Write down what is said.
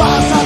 passa